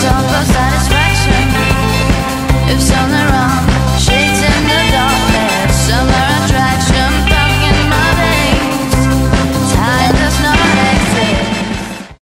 satisfaction. If someone